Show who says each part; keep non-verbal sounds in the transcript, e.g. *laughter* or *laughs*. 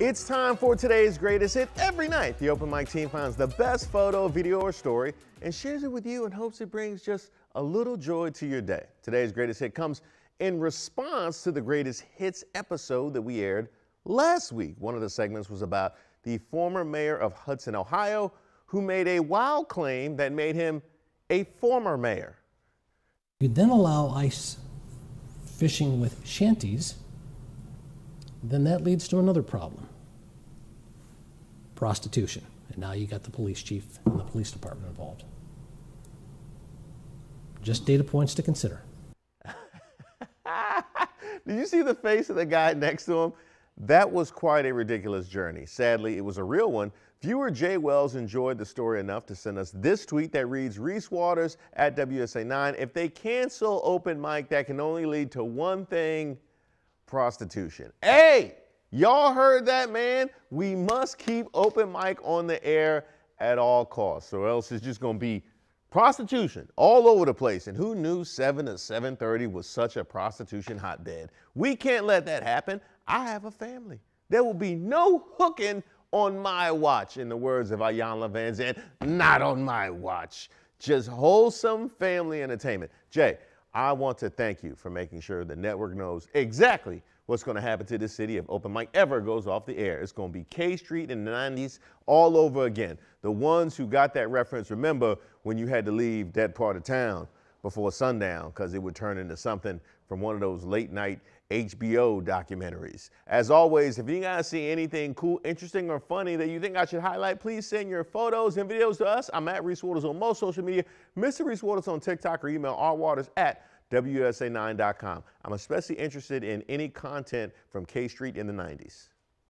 Speaker 1: It's time for today's greatest hit. Every night, the Open Mic team finds the best photo, video, or story and shares it with you in hopes it brings just a little joy to your day. Today's greatest hit comes in response to the greatest hits episode that we aired last week. One of the segments was about the former mayor of Hudson, Ohio, who made a wild claim that made him a former mayor.
Speaker 2: You then allow ice fishing with shanties, then that leads to another problem prostitution. And now you got the police chief and the police department involved. Just data points to consider. *laughs*
Speaker 1: Did you see the face of the guy next to him? That was quite a ridiculous journey. Sadly, it was a real one. Viewer Jay Wells enjoyed the story enough to send us this tweet that reads Reese Waters at WUSA9. If they cancel open mic, that can only lead to one thing prostitution. Hey, y'all heard that, man? We must keep open mic on the air at all costs, or else it's just going to be prostitution all over the place. And who knew 7 to 7:30 was such a prostitution hotbed? We can't let that happen. I have a family. There will be no hooking on my watch, in the words of Iyanla Vanzant. Not on my watch. Just wholesome family entertainment. Jay, I want to thank you for making sure the network knows exactly what's going to happen to this city if Open Mic ever goes off the air. It's going to be K Street in the 90s all over again. The ones who got that reference remember when you had to leave that part of town before sundown because it would turn into something from one of those late night HBO documentaries. As always, if you guys see anything cool, interesting, or funny that you think I should highlight, please send your photos and videos to us. I'm at Reese Waters on most social media, Mr. Reese Waters on TikTok, or email rwaters at WUSA9.com. I'm especially interested in any content from K Street in the 90s.